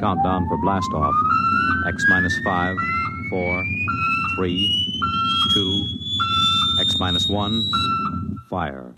Countdown for blast off. X minus five, four, three, two, X minus one, fire.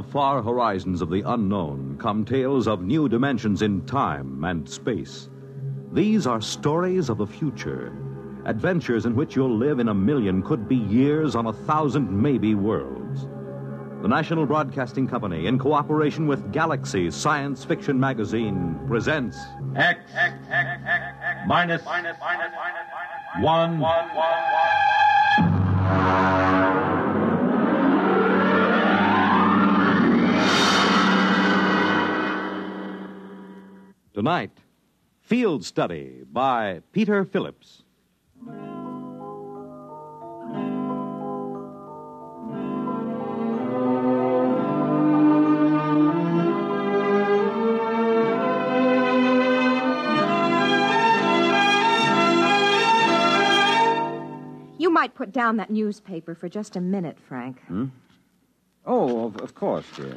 The far horizons of the unknown come tales of new dimensions in time and space. These are stories of the future, adventures in which you'll live in a million, could be years on a thousand, maybe worlds. The National Broadcasting Company, in cooperation with Galaxy Science Fiction Magazine, presents X, X, X, X, X minus, minus, minus, minus, one, one, one, one. Tonight, Field Study by Peter Phillips. You might put down that newspaper for just a minute, Frank. Hmm? Oh, of, of course, dear.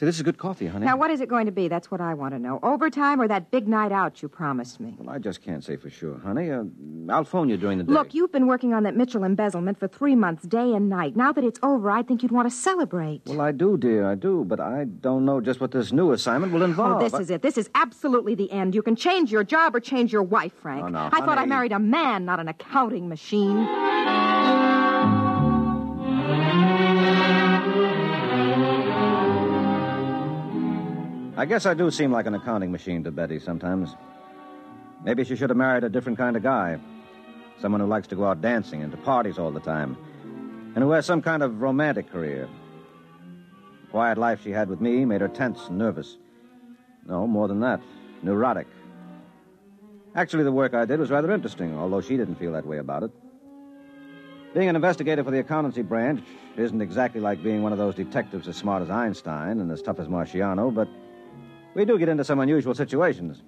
See, this is good coffee, honey. Now, what is it going to be? That's what I want to know. Overtime or that big night out you promised me? Well, I just can't say for sure, honey. Uh, I'll phone you during the day. Look, you've been working on that Mitchell embezzlement for three months, day and night. Now that it's over, I think you'd want to celebrate. Well, I do, dear, I do, but I don't know just what this new assignment will involve. Oh, this is it. This is absolutely the end. You can change your job or change your wife, Frank. Oh, no, I thought I married a man, not an accounting machine. I guess I do seem like an accounting machine to Betty sometimes. Maybe she should have married a different kind of guy. Someone who likes to go out dancing and to parties all the time. And who has some kind of romantic career. The quiet life she had with me made her tense and nervous. No, more than that. Neurotic. Actually, the work I did was rather interesting, although she didn't feel that way about it. Being an investigator for the accountancy branch isn't exactly like being one of those detectives as smart as Einstein and as tough as Marciano, but we do get into some unusual situations.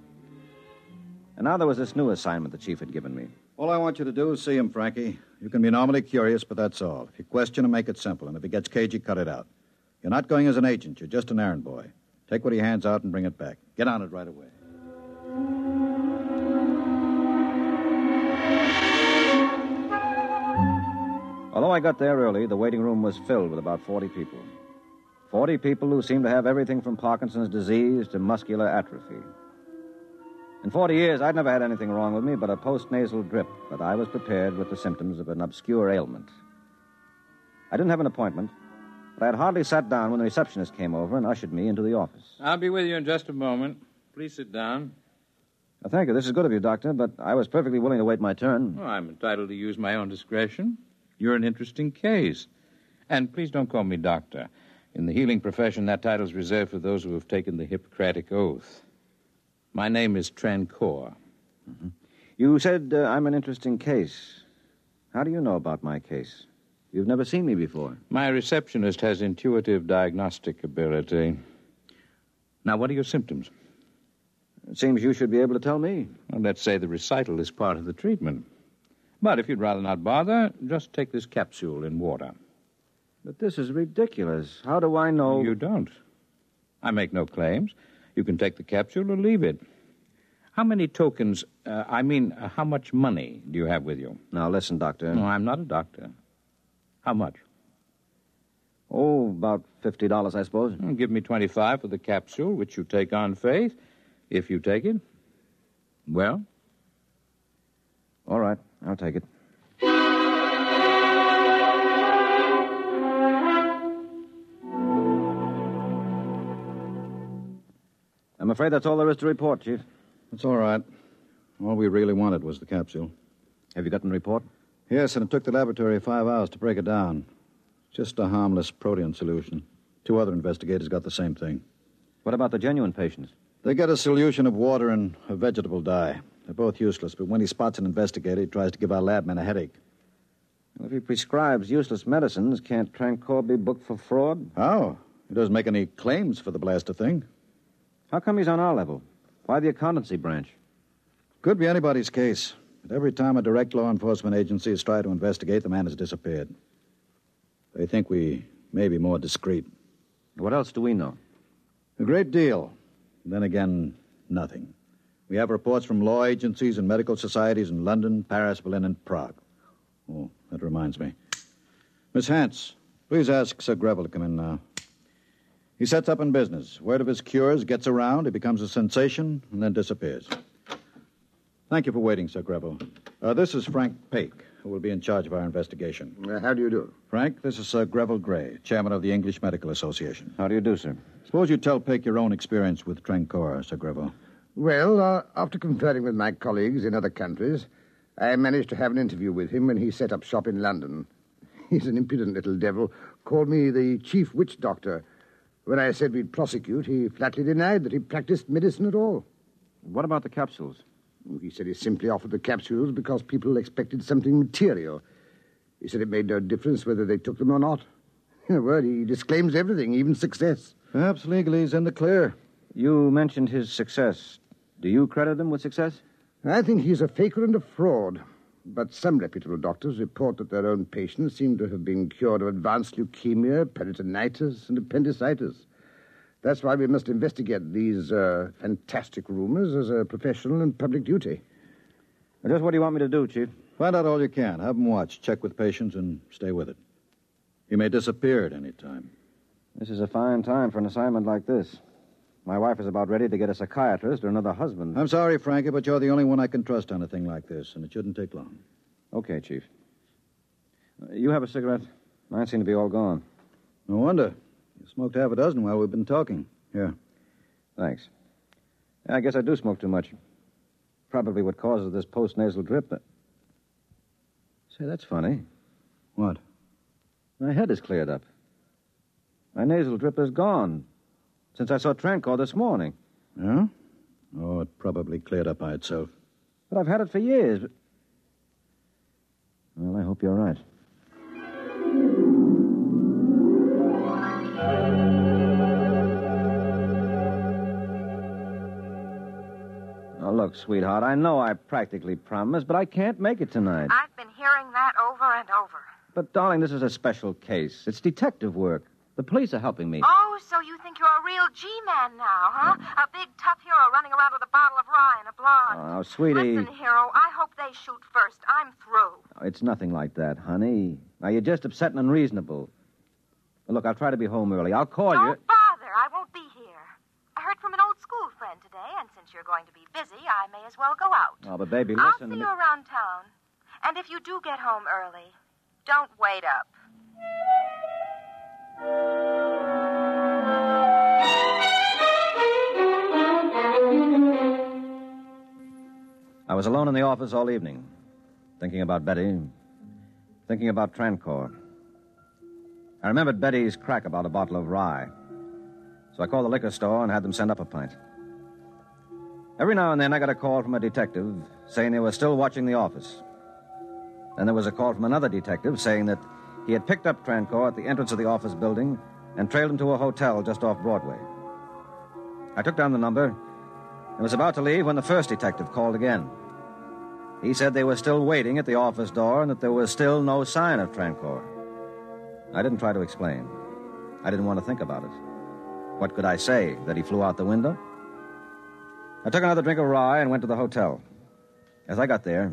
And now there was this new assignment the chief had given me. All I want you to do is see him, Frankie. You can be normally curious, but that's all. If you question him, make it simple. And if he gets cagey, cut it out. You're not going as an agent. You're just an errand boy. Take what he hands out and bring it back. Get on it right away. Although I got there early, the waiting room was filled with about 40 people. 40 people who seemed to have everything from Parkinson's disease to muscular atrophy. In 40 years, I'd never had anything wrong with me but a postnasal drip, but I was prepared with the symptoms of an obscure ailment. I didn't have an appointment, but I had hardly sat down when the receptionist came over and ushered me into the office. I'll be with you in just a moment. Please sit down. Well, thank you. This is good of you, Doctor, but I was perfectly willing to wait my turn. Oh, I'm entitled to use my own discretion. You're an interesting case. And please don't call me doctor. In the healing profession, that title is reserved for those who have taken the Hippocratic Oath. My name is Trancor. You said uh, I'm an interesting case. How do you know about my case? You've never seen me before. My receptionist has intuitive diagnostic ability. Now, what are your symptoms? It seems you should be able to tell me. Well, let's say the recital is part of the treatment. But if you'd rather not bother, just take this capsule in water. But this is ridiculous. How do I know? You don't. I make no claims. You can take the capsule or leave it. How many tokens, uh, I mean, uh, how much money do you have with you? Now, listen, Doctor. No, I'm not a doctor. How much? Oh, about $50, I suppose. Well, give me 25 for the capsule, which you take on faith, if you take it. Well, All right, I'll take it. Afraid that's all there is to report, Chief. That's all right. All we really wanted was the capsule. Have you gotten a report? Yes, and it took the laboratory five hours to break it down. Just a harmless protein solution. Two other investigators got the same thing. What about the genuine patients? They get a solution of water and a vegetable dye. They're both useless, but when he spots an investigator, he tries to give our lab men a headache. Well, if he prescribes useless medicines, can't Trancor be booked for fraud? How? He doesn't make any claims for the blaster thing. How come he's on our level? Why the accountancy branch? Could be anybody's case. But every time a direct law enforcement agency has tried to investigate, the man has disappeared. They think we may be more discreet. What else do we know? A great deal. Then again, nothing. We have reports from law agencies and medical societies in London, Paris, Berlin, and Prague. Oh, that reminds me. Miss Hance, please ask Sir Greville to come in now. He sets up in business. Word of his cures gets around, he becomes a sensation, and then disappears. Thank you for waiting, Sir Greville. Uh, this is Frank Pake, who will be in charge of our investigation. Uh, how do you do? Frank, this is Sir Greville Gray, chairman of the English Medical Association. How do you do, sir? Suppose you tell Pake your own experience with Trancor, Sir Greville. Well, uh, after conferring with my colleagues in other countries, I managed to have an interview with him when he set up shop in London. He's an impudent little devil, called me the chief witch doctor. When I said we'd prosecute, he flatly denied that he practiced medicine at all. What about the capsules? He said he simply offered the capsules because people expected something material. He said it made no difference whether they took them or not. In a word, he disclaims everything, even success. Perhaps legally he's in the clear. You mentioned his success. Do you credit him with success? I think he's a faker and a fraud. But some reputable doctors report that their own patients seem to have been cured of advanced leukemia, peritonitis, and appendicitis. That's why we must investigate these uh, fantastic rumors as a professional and public duty. Well, just what do you want me to do, Chief? Find out all you can. Have him watch. Check with patients and stay with it. He may disappear at any time. This is a fine time for an assignment like this. My wife is about ready to get a psychiatrist or another husband. I'm sorry, Frankie, but you're the only one I can trust on a thing like this, and it shouldn't take long. Okay, Chief. Uh, you have a cigarette? Mine seem to be all gone. No wonder. You smoked half a dozen while we've been talking. Here. Thanks. I guess I do smoke too much. Probably what causes this post-nasal drip. That... Say, that's funny. What? My head is cleared up. My nasal drip is gone since I saw Trancor this morning. Yeah? Oh, it probably cleared up by itself. But I've had it for years. But... Well, I hope you're right. Oh, look, sweetheart, I know I practically promised, but I can't make it tonight. I've been hearing that over and over. But, darling, this is a special case. It's detective work. The police are helping me. Oh, so you think you're a real G-man now, huh? A big, tough hero running around with a bottle of rye and a blonde. Oh, sweetie. Listen, hero, I hope they shoot first. I'm through. Oh, It's nothing like that, honey. Now, you're just upset and unreasonable. Well, look, I'll try to be home early. I'll call you. Don't bother. I won't be here. I heard from an old school friend today, and since you're going to be busy, I may as well go out. Oh, but, baby, listen. I'll see you around town. And if you do get home early, don't wait up. Was alone in the office all evening, thinking about Betty, thinking about Trancor. I remembered Betty's crack about a bottle of rye. So I called the liquor store and had them send up a pint. Every now and then I got a call from a detective saying they were still watching the office. Then there was a call from another detective saying that he had picked up Trancor at the entrance of the office building and trailed him to a hotel just off Broadway. I took down the number and was about to leave when the first detective called again. He said they were still waiting at the office door and that there was still no sign of Trancor. I didn't try to explain. I didn't want to think about it. What could I say? That he flew out the window? I took another drink of rye and went to the hotel. As I got there,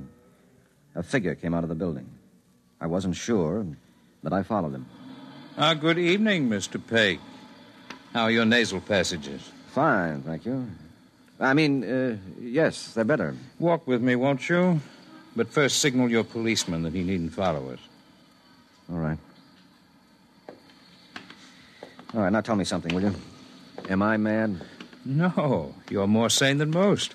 a figure came out of the building. I wasn't sure, but I followed him. Ah, good evening, Mr. Pake. How are your nasal passages? Fine, thank you. I mean, uh, yes, they're better. Walk with me, won't you? But first signal your policeman that he needn't follow us. All right. All right, now tell me something, will you? Am I mad? No, you're more sane than most.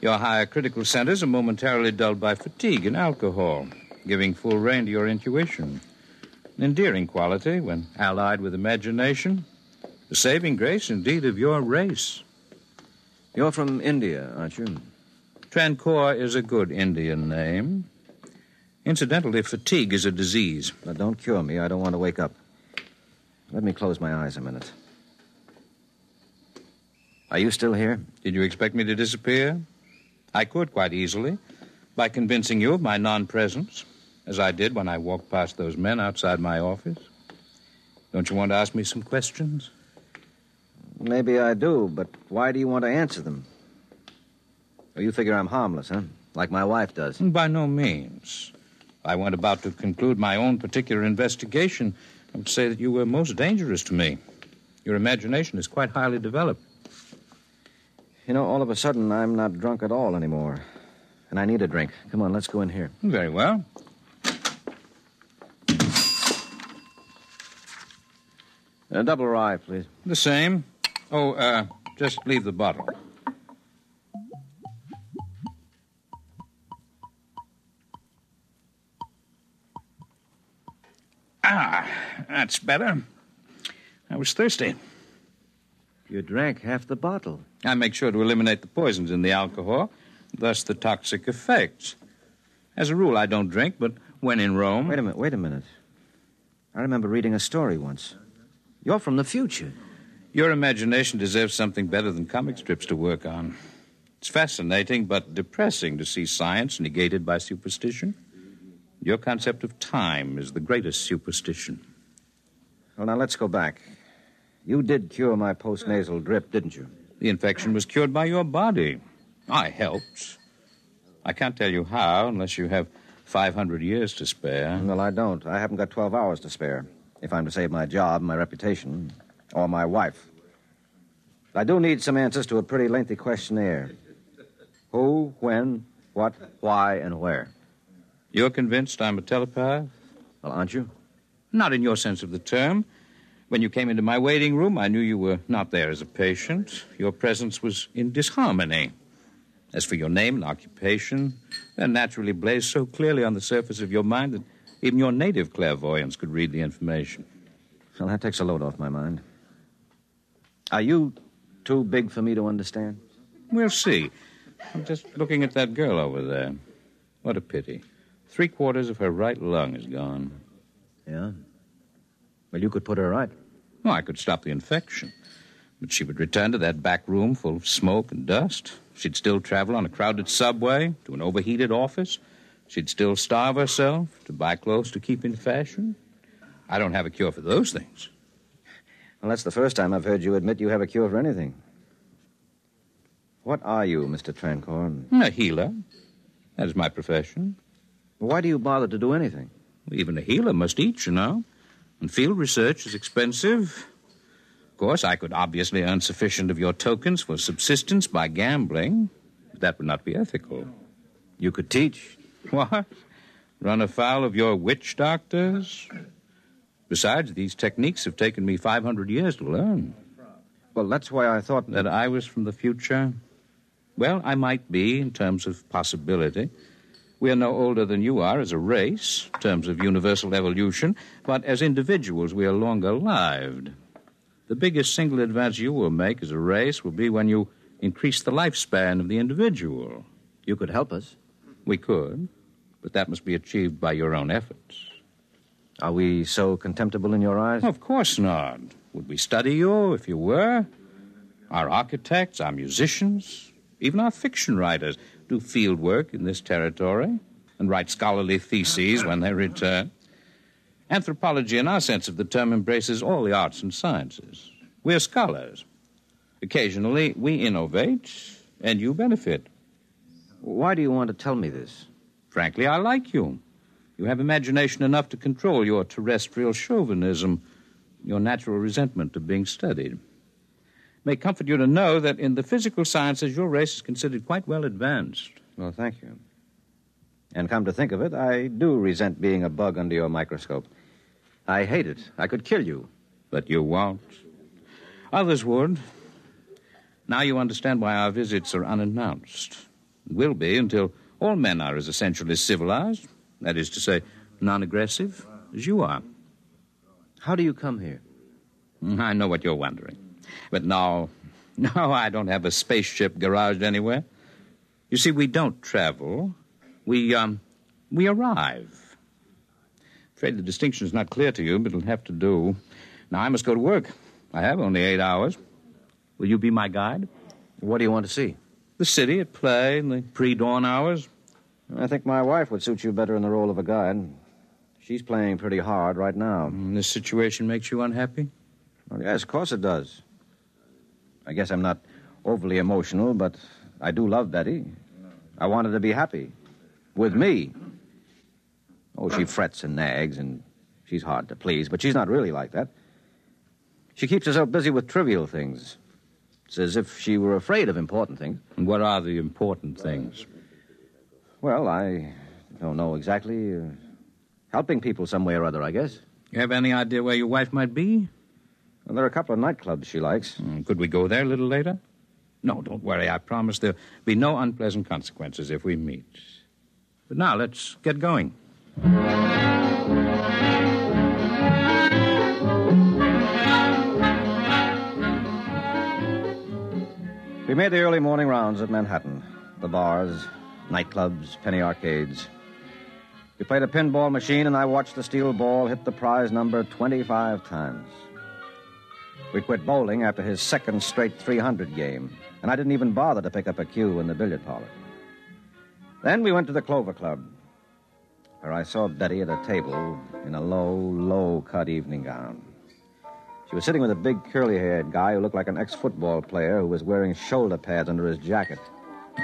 Your higher critical centers are momentarily dulled by fatigue and alcohol, giving full rein to your intuition. An endearing quality when allied with imagination. The saving grace, indeed, of your race. You're from India, aren't you? Trancor is a good Indian name. Incidentally, fatigue is a disease. Now, don't cure me. I don't want to wake up. Let me close my eyes a minute. Are you still here? Did you expect me to disappear? I could quite easily by convincing you of my non presence, as I did when I walked past those men outside my office. Don't you want to ask me some questions? Maybe I do, but why do you want to answer them? You figure I'm harmless, huh? Like my wife does. By no means. I went about to conclude my own particular investigation. I would say that you were most dangerous to me. Your imagination is quite highly developed. You know, all of a sudden, I'm not drunk at all anymore. And I need a drink. Come on, let's go in here. Very well. A double rye, please. The same. Oh, uh, just leave the bottle. Ah, that's better. I was thirsty. You drank half the bottle. I make sure to eliminate the poisons in the alcohol, thus the toxic effects. As a rule, I don't drink, but when in Rome. Wait a minute, wait a minute. I remember reading a story once. You're from the future. Your imagination deserves something better than comic strips to work on. It's fascinating but depressing to see science negated by superstition. Your concept of time is the greatest superstition. Well, now let's go back. You did cure my postnasal drip, didn't you? The infection was cured by your body. I helped. I can't tell you how unless you have 500 years to spare. Well, I don't. I haven't got 12 hours to spare if I'm to save my job, and my reputation, or my wife. I do need some answers to a pretty lengthy questionnaire who, when, what, why, and where. You're convinced I'm a telepath? Well, aren't you? Not in your sense of the term. When you came into my waiting room, I knew you were not there as a patient. Your presence was in disharmony. As for your name and occupation, they're naturally blazed so clearly on the surface of your mind that even your native clairvoyance could read the information. Well, that takes a load off my mind. Are you too big for me to understand? We'll see. I'm just looking at that girl over there. What a pity. Three quarters of her right lung is gone. Yeah? Well, you could put her right. Oh, I could stop the infection. But she would return to that back room full of smoke and dust. She'd still travel on a crowded subway to an overheated office. She'd still starve herself to buy clothes to keep in fashion. I don't have a cure for those things. Well, that's the first time I've heard you admit you have a cure for anything. What are you, Mr. Trancor? A healer. That is my profession. Why do you bother to do anything? Even a healer must eat, you know. And field research is expensive. Of course, I could obviously earn sufficient of your tokens for subsistence by gambling. But that would not be ethical. You could teach. What? Run afoul of your witch doctors? Besides, these techniques have taken me 500 years to learn. Well, that's why I thought that I was from the future. Well, I might be in terms of possibility. We are no older than you are as a race, in terms of universal evolution, but as individuals, we are longer lived. The biggest single advance you will make as a race will be when you increase the lifespan of the individual. You could help us. We could, but that must be achieved by your own efforts. Are we so contemptible in your eyes? Of course not. Would we study you if you were? Our architects, our musicians, even our fiction writers do field work in this territory and write scholarly theses when they return. Anthropology, in our sense of the term, embraces all the arts and sciences. We're scholars. Occasionally, we innovate, and you benefit. Why do you want to tell me this? Frankly, I like you. You have imagination enough to control your terrestrial chauvinism, your natural resentment of being studied. It may comfort you to know that in the physical sciences, your race is considered quite well advanced. Well, thank you. And come to think of it, I do resent being a bug under your microscope. I hate it. I could kill you. But you won't. Others would. Now you understand why our visits are unannounced. Will be until all men are as essentially civilized, that is to say, non aggressive, as you are. How do you come here? I know what you're wondering. But no, no, I don't have a spaceship garaged anywhere. You see, we don't travel. We, um, we arrive. Afraid the distinction is not clear to you, but it'll have to do. Now, I must go to work. I have only eight hours. Will you be my guide? What do you want to see? The city at play in the pre dawn hours. I think my wife would suit you better in the role of a guide. She's playing pretty hard right now. And this situation makes you unhappy? Well, yes, of course it does. I guess I'm not overly emotional, but I do love Betty. I want her to be happy. With me. Oh, she frets and nags, and she's hard to please, but she's not really like that. She keeps herself busy with trivial things. It's as if she were afraid of important things. And what are the important things? Well, I don't know exactly. Uh, helping people some way or other, I guess. You have any idea where your wife might be? Well, there are a couple of nightclubs she likes. Mm, could we go there a little later? No, don't worry. I promise there'll be no unpleasant consequences if we meet. But now, let's get going. We made the early morning rounds of Manhattan the bars, nightclubs, penny arcades. We played a pinball machine, and I watched the steel ball hit the prize number 25 times. We quit bowling after his second straight 300 game, and I didn't even bother to pick up a cue in the billiard parlor. Then we went to the Clover Club, where I saw Betty at a table in a low, low cut evening gown. She was sitting with a big curly haired guy who looked like an ex football player who was wearing shoulder pads under his jacket.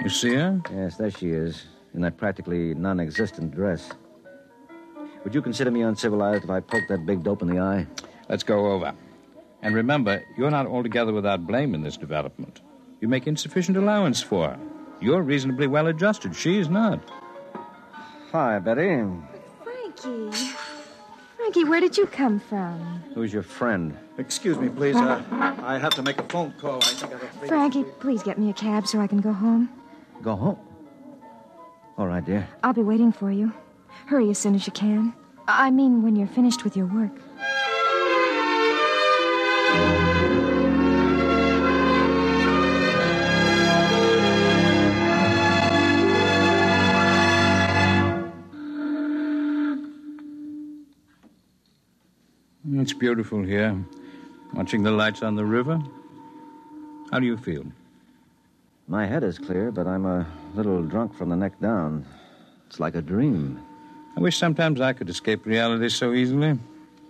You see her? Yes, there she is, in that practically non existent dress. Would you consider me uncivilized if I poked that big dope in the eye? Let's go over. And remember, you're not altogether without blame in this development. You make insufficient allowance for her. You're reasonably well adjusted. She's not. Hi, Betty. Frankie. Frankie, where did you come from? Who's your friend? Excuse me, please. Uh, I have to make a phone call. I think I have Frankie, please get me a cab so I can go home. Go home. All right, dear. I'll be waiting for you. Hurry as soon as you can. I mean, when you're finished with your work. It's beautiful here, watching the lights on the river. How do you feel? My head is clear, but I'm a little drunk from the neck down. It's like a dream. I wish sometimes I could escape reality so easily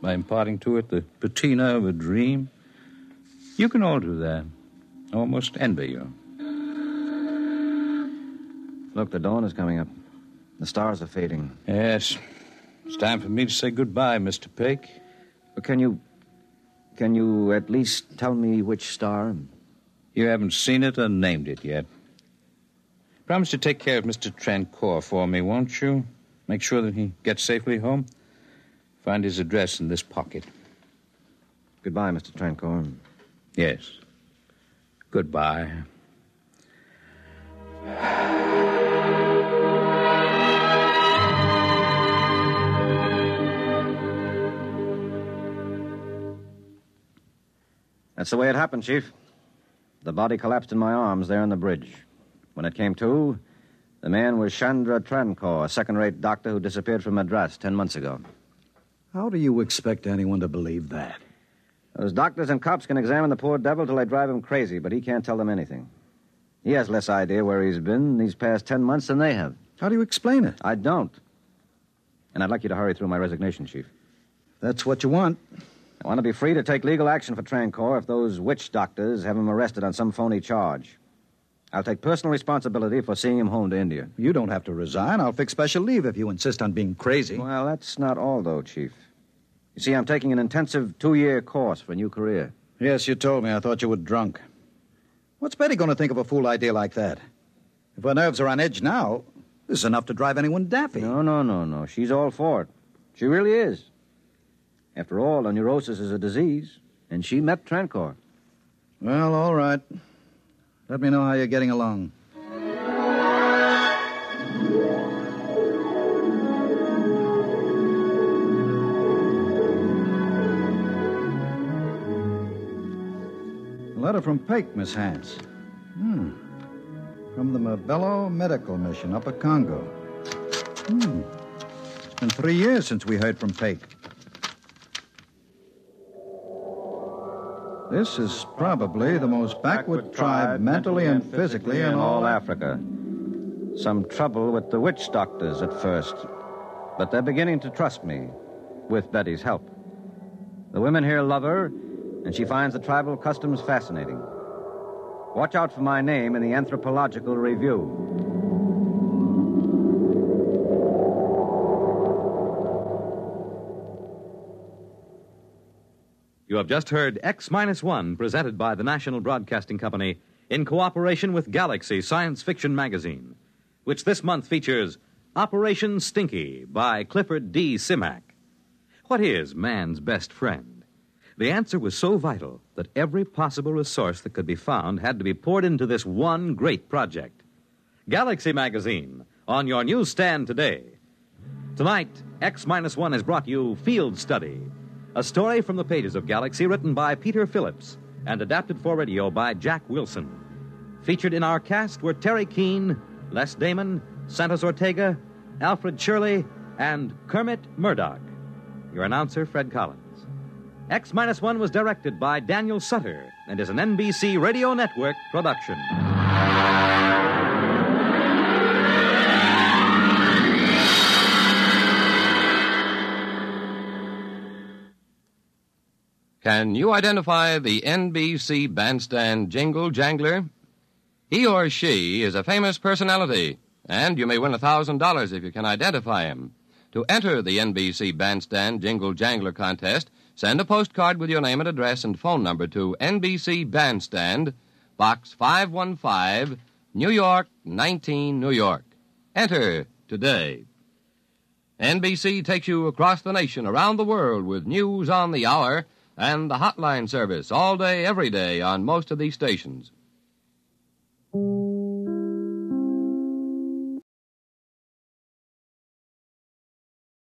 by imparting to it the patina of a dream. You can all do that. I almost envy you. Look, the dawn is coming up. The stars are fading. Yes. It's time for me to say goodbye, Mr. Pake. But can you. Can you at least tell me which star? You haven't seen it or named it yet. Promise to take care of Mr. Trancor for me, won't you? Make sure that he gets safely home. Find his address in this pocket. Goodbye, Mr. Trancor. Yes. Goodbye. That's the way it happened, Chief. The body collapsed in my arms there on the bridge. When it came to, the man was Chandra Trancor, a second rate doctor who disappeared from Madras ten months ago. How do you expect anyone to believe that? Those doctors and cops can examine the poor devil till they drive him crazy, but he can't tell them anything. He has less idea where he's been these past ten months than they have. How do you explain it? I don't. And I'd like you to hurry through my resignation, Chief. That's what you want. I want to be free to take legal action for Trancor if those witch doctors have him arrested on some phony charge. I'll take personal responsibility for seeing him home to India. You don't have to resign. I'll fix special leave if you insist on being crazy. Well, that's not all, though, Chief. You see, I'm taking an intensive two year course for a new career. Yes, you told me. I thought you were drunk. What's Betty going to think of a fool idea like that? If her nerves are on edge now, this is enough to drive anyone daffy. No, no, no, no. She's all for it. She really is. After all, a neurosis is a disease, and she met Trancor. Well, all right. Let me know how you're getting along. A letter from Pake, Miss Hans. Hmm. From the Mabello medical mission up at Congo. Hmm. It's been three years since we heard from Pake. This is probably the most backward tribe mentally and physically in all Africa. Some trouble with the witch doctors at first, but they're beginning to trust me, with Betty's help. The women here love her, and she finds the tribal customs fascinating. Watch out for my name in the Anthropological Review. Have just heard X Minus One, presented by the National Broadcasting Company in cooperation with Galaxy Science Fiction Magazine, which this month features Operation Stinky by Clifford D. Simak. What is man's best friend? The answer was so vital that every possible resource that could be found had to be poured into this one great project. Galaxy Magazine, on your newsstand today. Tonight, X Minus One has brought you Field Study, a story from the pages of Galaxy written by Peter Phillips and adapted for radio by Jack Wilson. Featured in our cast were Teri Keane, Les Damon, Santos Ortega, Alfred Shirley, and Kermit Murdock. Your announcer, Fred Collins. X Minus One was directed by Daniel Sutter and is an NBC Radio Network production. Can you identify the NBC bandstand jingle jangler? He or she is a famous personality, and you may win a $1,000 if you can identify him. To enter the NBC Bandstand Jingle Jangler contest, send a postcard with your name and address and phone number to NBC Bandstand, Box 515, New York, 19, New York. Enter today. NBC takes you across the nation, around the world, with news on the hour and the hotline service all day, every day on most of these stations.